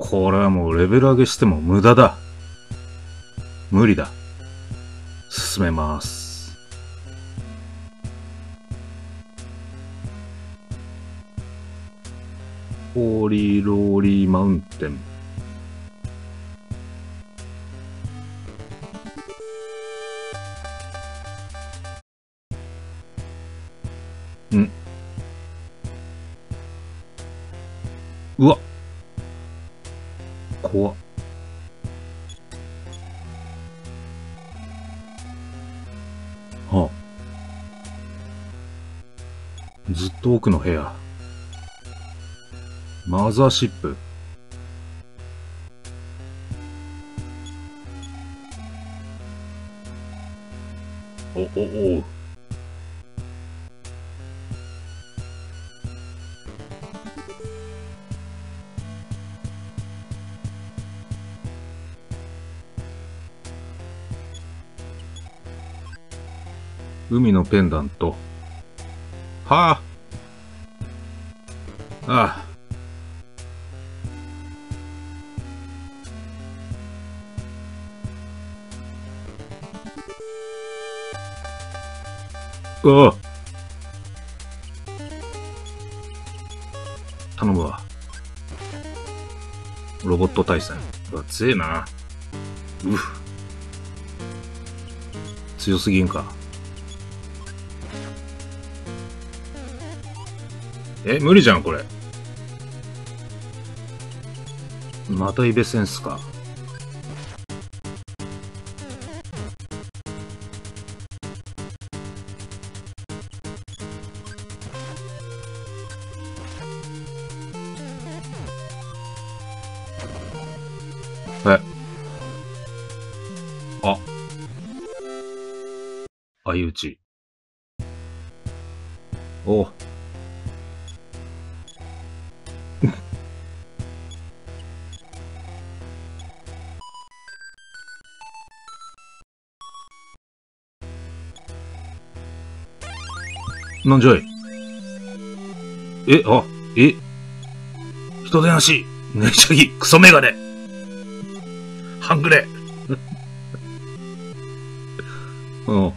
これはもうレベル上げしても無駄だ。無理だ。進めます。ホーリーローリーマウンテン。っと奥の部屋。マザーシップ。お、お、お。海のペンダント。はあ。ああ。うわ頼むわ。ロボット対戦。うわ、強えな。うふ。強すぎんか。え、無理じゃん、これ。またイベセンスか。え。あ。相打ち。おう。なんじゃい？え、あ、え？人手なし。ねちゃぎクソメガネ。半グレ。うん。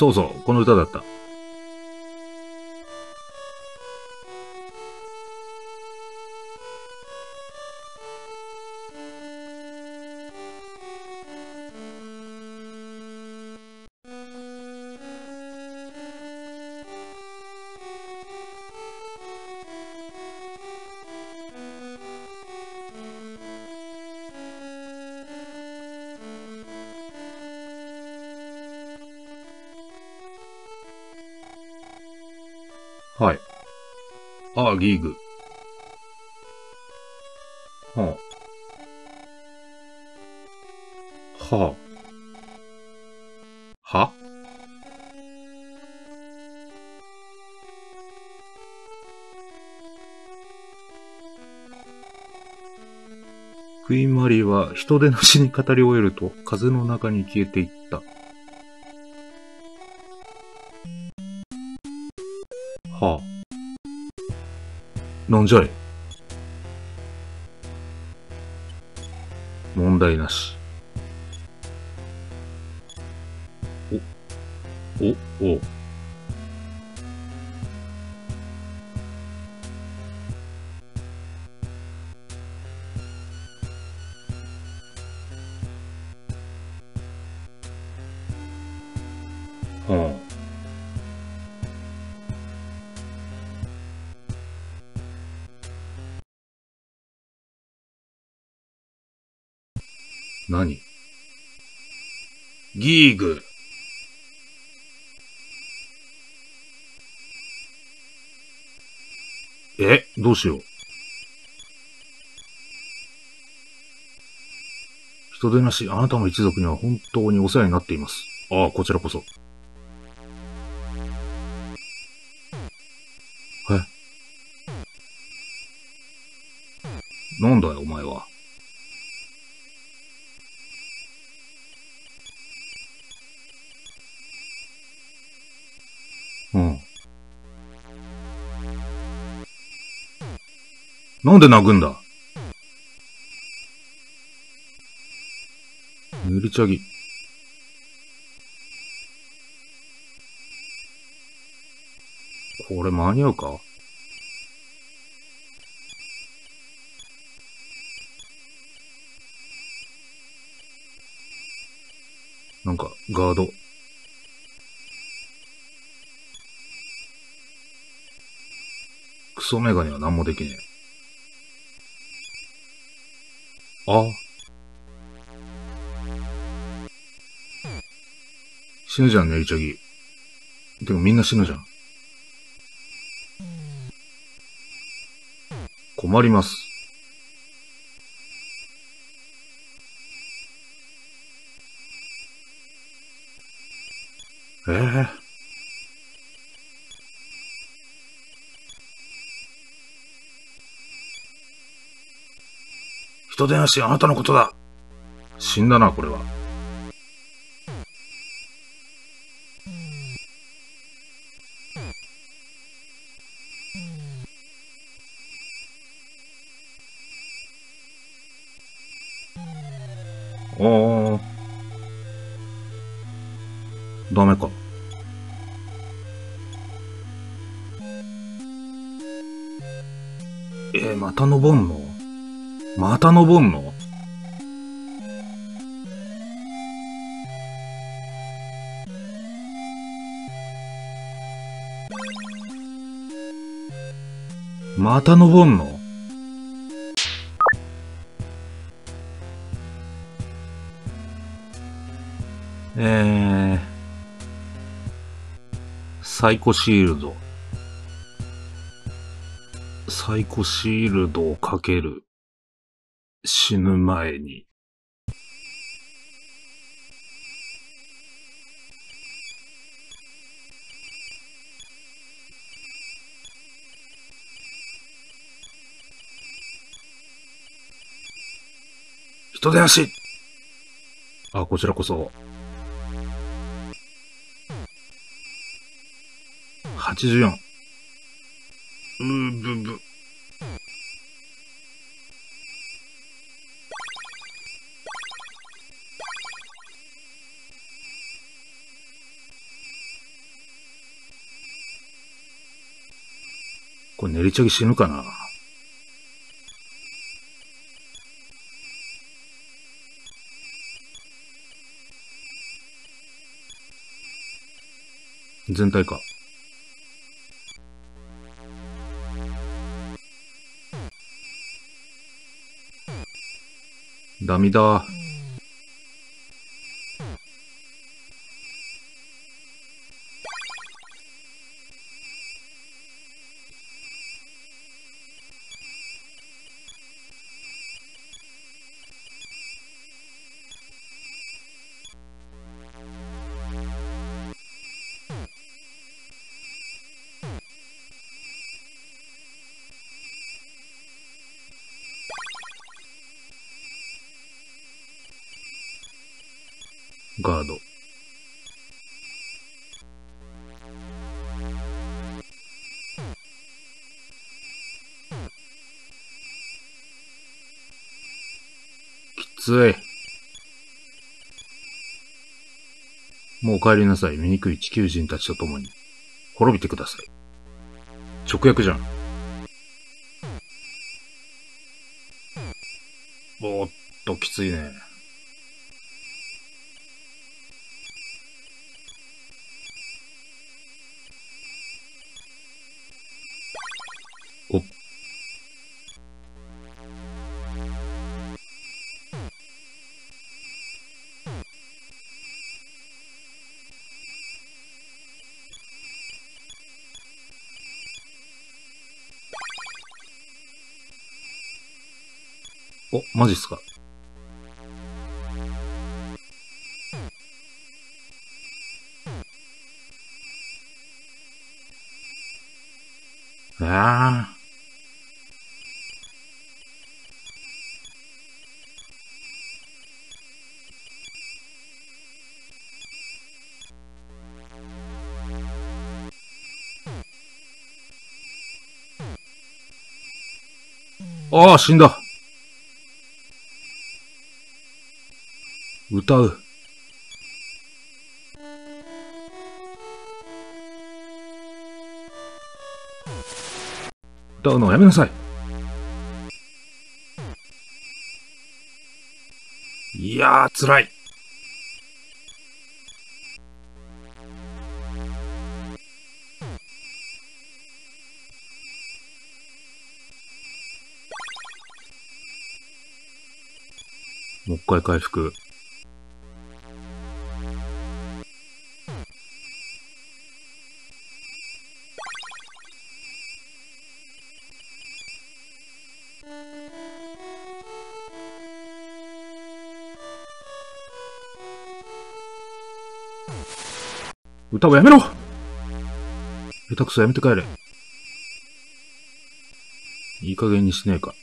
そうそう、この歌だった。はい。ああ、ギーグ。はあ。はあ。は？クイマリは人手なしに語り終えると風の中に消えていった。なんじゃい問題なし。お、お、お。何？ギーグ。え、どうしよう。人手なし、あなたの一族には本当にお世話になっています。ああ、こちらこそ。え？なんだよ、お前は。なんで泣くんだ？塗りちゃぎ。これ間に合うか？なんか、ガード。クソメガネは何もできねえ。あ死ぬじゃん、ネリチャギ。てかみんな死ぬじゃん。困ります。ええ人手なし、あなたのことだ。死んだな、これは。ああ。ダメか。えー、また登んの？また登んの？また登んの？えー、サイコシールド。サイコシールドをかける。死ぬ前に。人手足あ、こちらこそ。84。これ練りちゃぎ死ぬかな全体か。ダメだ。ガード。きつい。もうお帰りなさい。醜い地球人たちと共に。滅びてください。直訳じゃん。おっと、きついね。お、マジっすか。ああ。ああ、死んだ。歌う。歌うのやめなさい。いやー、辛い。もう一回回復。歌をやめろ下手くそやめて帰れ。いい加減にしねえか。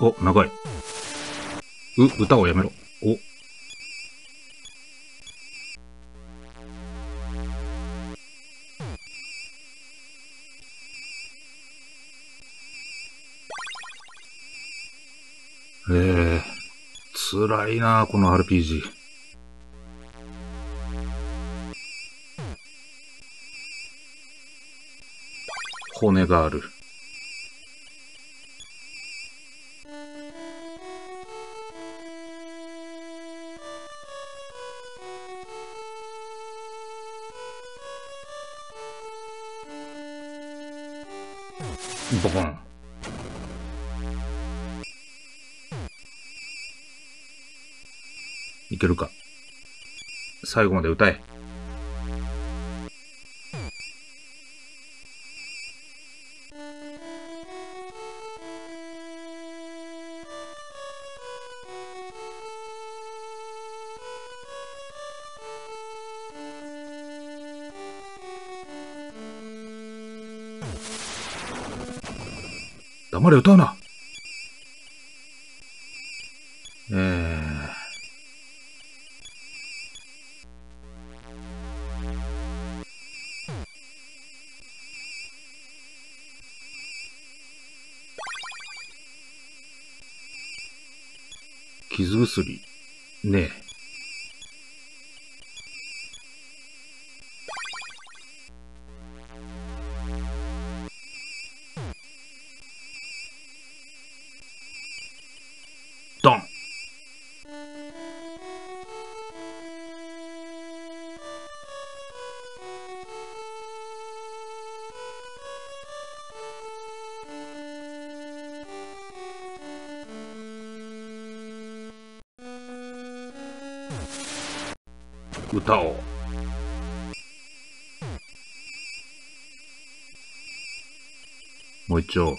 お。お、長い。う、歌をやめろ。お。辛いなこの RPG。骨がある。けるか。最後まで歌え。黙れ歌うな。傷薬ねえ。をもう一丁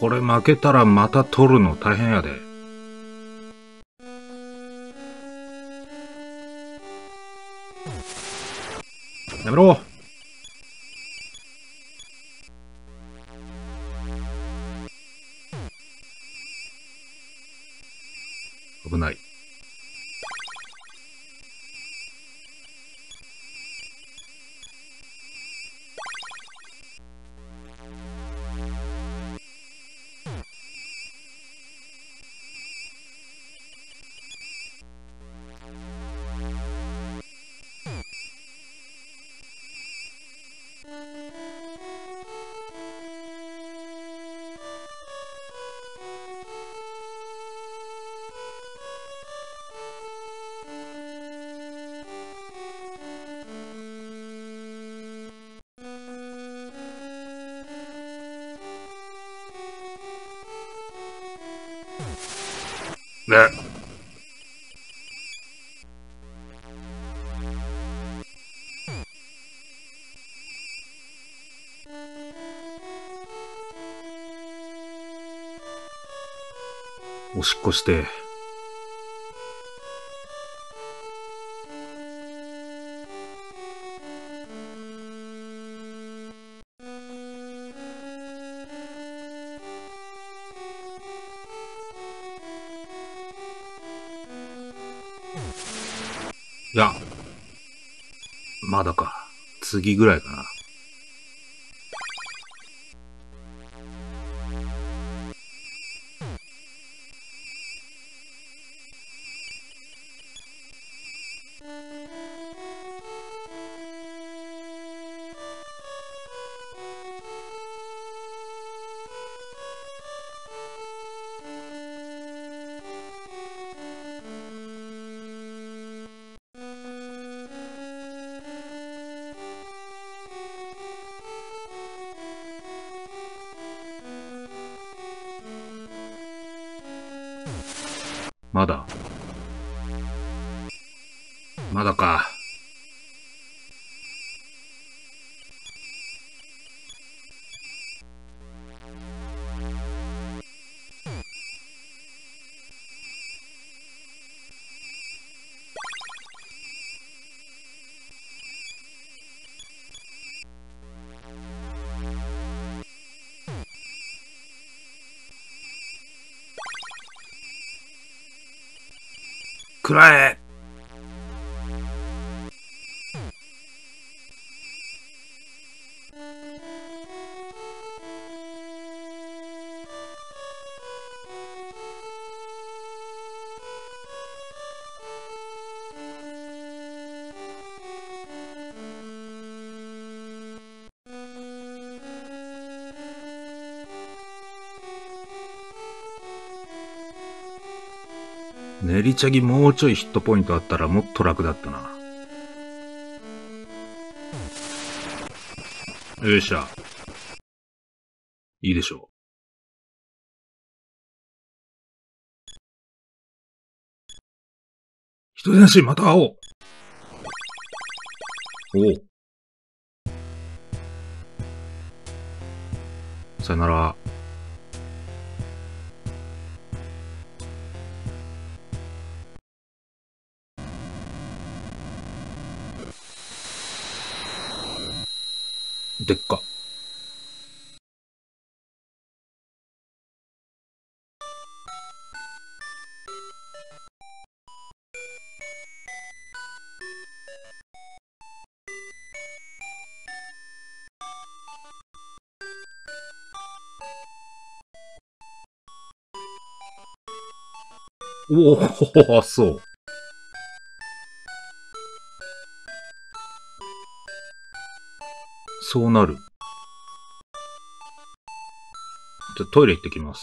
これ負けたらまた取るの大変やで。やめろ危ない。ね。おしっこして。まだか。次ぐらいかな。か。くらえ練りチャギもうちょいヒットポイントあったらもっと楽だったな。よいしょ。いいでしょう。人出なし、また会おう。おう。さよなら。でっか。おお、そう。そうなる。じゃ、トイレ行ってきます。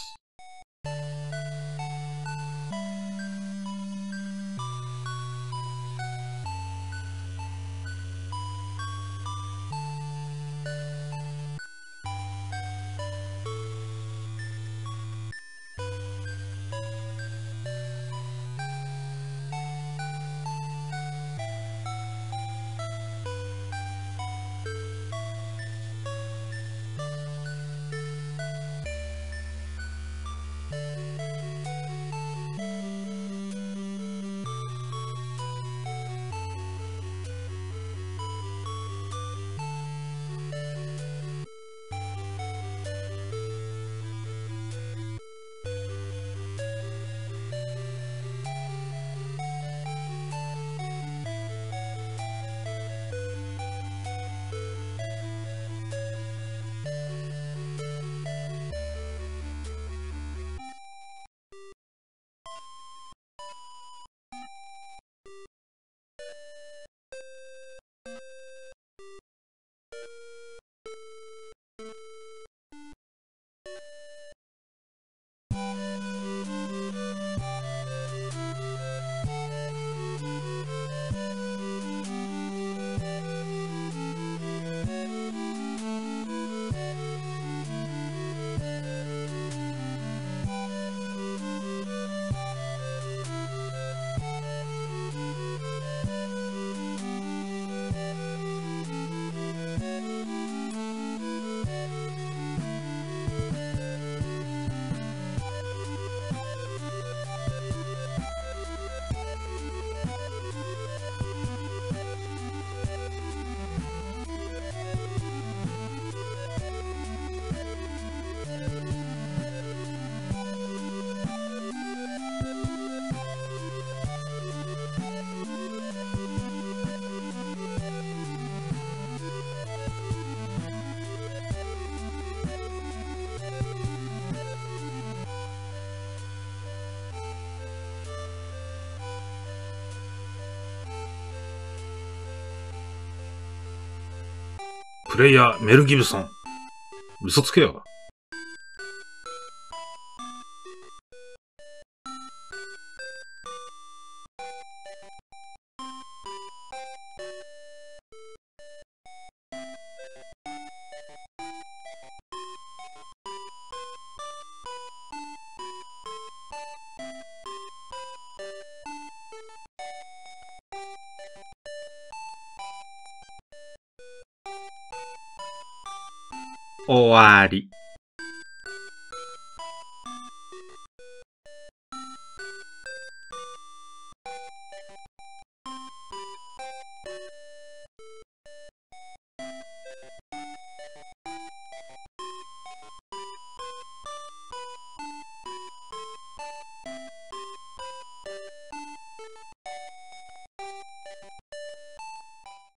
プレイヤー、メル・ギブソン。嘘つけよ。終わり。